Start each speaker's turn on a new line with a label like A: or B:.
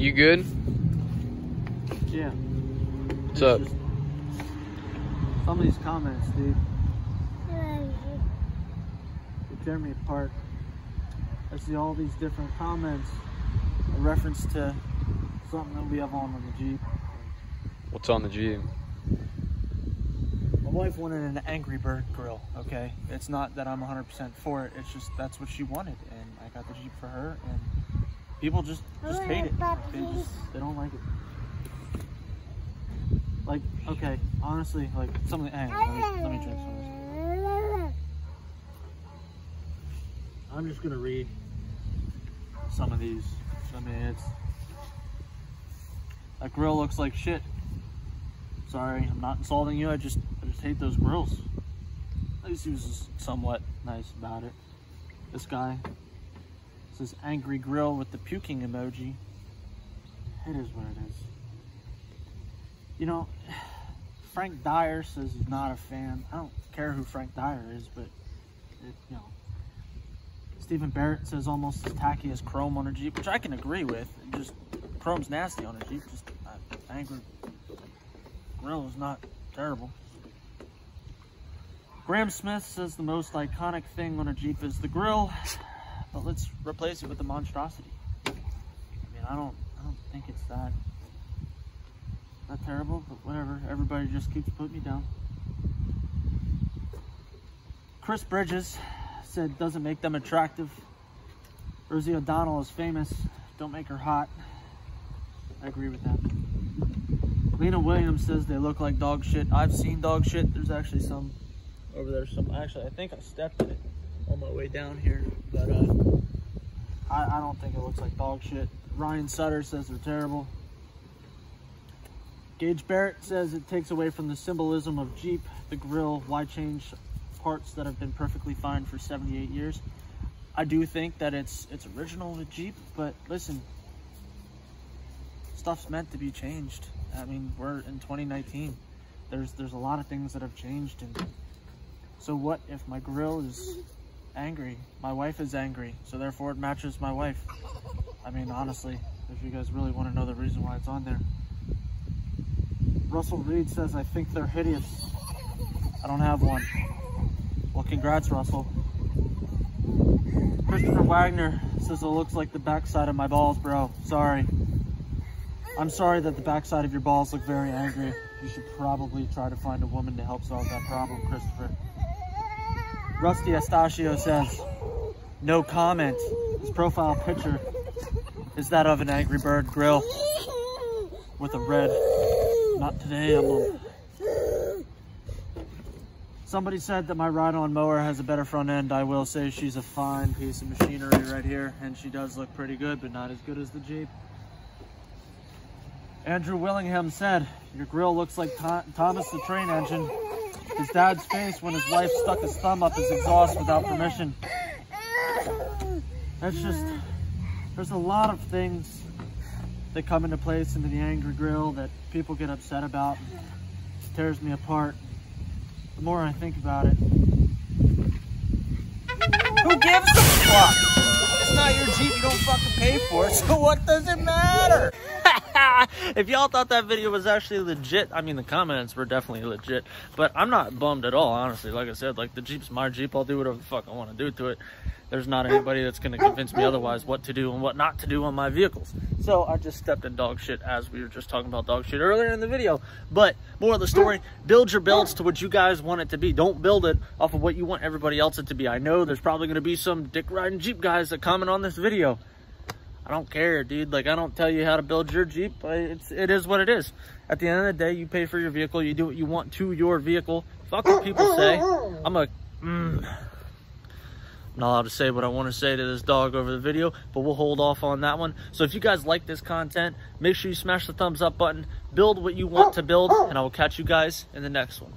A: you good?
B: Yeah.
A: What's
B: It's
A: up?
B: just- some of these comments, dude, they tear me apart. I see all these different comments in reference to something that we have on on the Jeep.
A: What's on the Jeep?
B: My wife wanted an Angry Bird grill, okay? It's not that I'm 100% for it, it's just that's what she wanted, and I got the Jeep for her, and people just, oh, just hate it. They just, they don't like it. Like, okay, honestly, like, some of the, hang on, let me, let me some this. I'm just gonna read some of these. I mean, it's, that grill looks like shit. Sorry, I'm not insulting you. I just I just hate those grills. At least he was somewhat nice about it. This guy says angry grill with the puking emoji. It is what it is. You know, Frank Dyer says he's not a fan. I don't care who Frank Dyer is, but it, you know. Stephen Barrett says almost as tacky as Chrome on a Jeep, which I can agree with. It just Chrome's nasty on a Jeep. Just uh, angry grill is not terrible. Graham Smith says the most iconic thing on a Jeep is the grill, but let's replace it with the monstrosity. I mean, I don't, I don't think it's that, that terrible, but whatever. Everybody just keeps putting me down. Chris Bridges said doesn't make them attractive. Rosie O'Donnell is famous. Don't make her hot. I agree with that. Lena Williams says they look like dog shit. I've seen dog shit. There's actually some over there. Some actually, I think I stepped in it on my way down here, but uh, I, I don't think it looks like dog shit. Ryan Sutter says they're terrible. Gage Barrett says it takes away from the symbolism of Jeep, the grill. Why change parts that have been perfectly fine for 78 years? I do think that it's it's original with Jeep, but listen, stuff's meant to be changed. I mean, we're in 2019. There's there's a lot of things that have changed, and so what if my grill is angry? My wife is angry, so therefore it matches my wife. I mean, honestly, if you guys really want to know the reason why it's on there. Russell Reed says, I think they're hideous. I don't have one. Well, congrats, Russell. Christopher Wagner says it looks like the backside of my balls, bro. Sorry. I'm sorry that the backside of your balls look very angry. You should probably try to find a woman to help solve that problem, Christopher. Rusty Astachio says, no comment. His profile picture is that of an Angry Bird grill with a red, not today, emblem. Somebody said that my ride-on mower has a better front end. I will say she's a fine piece of machinery right here, and she does look pretty good, but not as good as the Jeep. Andrew Willingham said, your grill looks like Tho- Thomas the Train Engine. His dad's face when his wife stuck his thumb up his exhaust without permission. That's just, there's a lot of things that come into place into the Angry Grill that people get upset about. It tears me apart. The more I think about it. Who gives a fuck? It's not your Jeep, you don't fucking pay for it, so what does it matter? if y'all thought that video was actually legit, I mean, the comments were definitely legit, but I'm not bummed at all, honestly. Like I said, like the Jeep's my Jeep, I'll do whatever the fuck I want to do to it. There's not anybody that's going to convince me otherwise what to do and what not to do on my vehicles. So I just stepped in dog shit as we were just talking about dog shit earlier in the video. But more of the story, build your builds to what you guys want it to be. Don't build it off of what you want everybody else it to be. I know there's probably going to be some dick riding Jeep guys that comment on this video. I don't care, dude. Like, I don't tell you how to build your Jeep. It's, it is what it is. At the end of the day, you pay for your vehicle. You do what you want to your vehicle. Fuck what people say. I'm a... Mm, I'm not allowed to say what I want to say to this dog over the video, but we'll hold off on that one. So if you guys like this content, make sure you smash the thumbs up button, build what you want to build, and I will catch you guys in the next one.